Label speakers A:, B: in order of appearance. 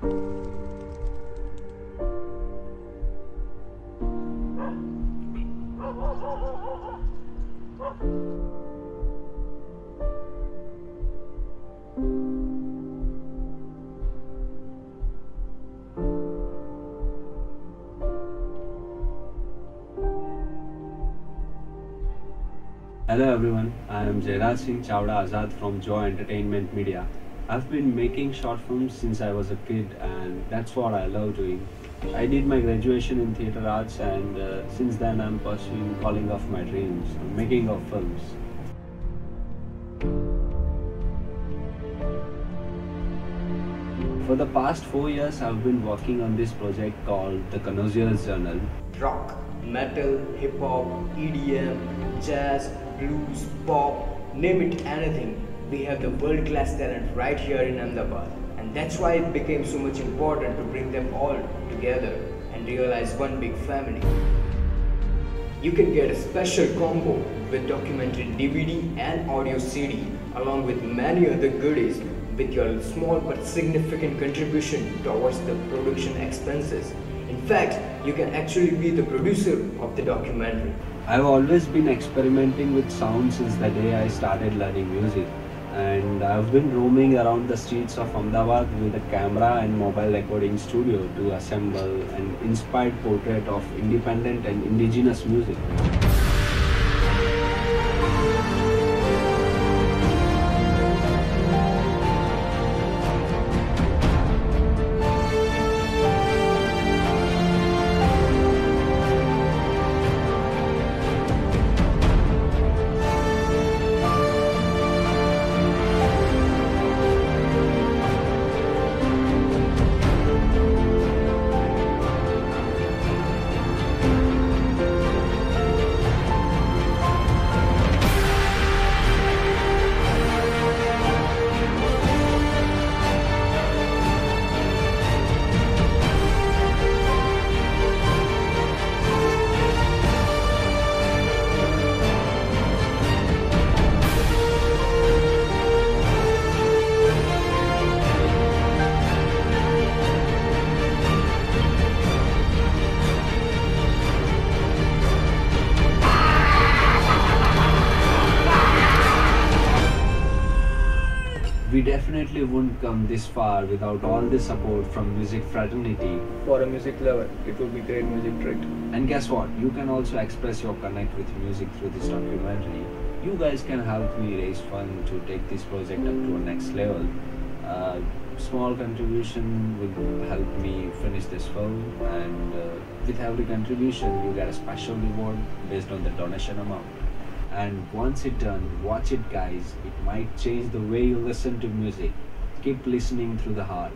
A: Hello everyone, I am Jayrajsinh Chavda Aazad from Joy Entertainment Media. I've been making short films since I was a kid and that's what I love doing. I did my graduation in theatre arts and uh, since then I'm pursuing calling off my dreams, making of films. For the past four years I've been working on this project called The Connoisseur's Journal.
B: rock, metal, hip hop, EDM, jazz, blues, pop, name it anything. We have the world class talent right here in Ahmedabad. And that's why it became so much important to bring them all together and realize one big family. You can get a special combo with documentary DVD and audio CD along with many other goodies with your small but significant contribution towards the production expenses. In fact, you can actually be the producer of the documentary.
A: I've always been experimenting with sound since the day I started learning music. And I've been roaming around the streets of Ahmedabad with a camera and mobile recording studio to assemble an inspired portrait of independent and indigenous music. We definitely wouldn't come this far without all the support from music fraternity.
C: For a music lover, it would be great music treat.
A: And guess what? You can also express your connect with music through this documentary. You guys can help me raise funds to take this project up to a next level. Uh, small contribution will help me finish this film, and uh, with every contribution, you get a special reward based on the donation amount. And once it's done, watch it, guys. It might change the way you listen to music. Keep listening through the heart.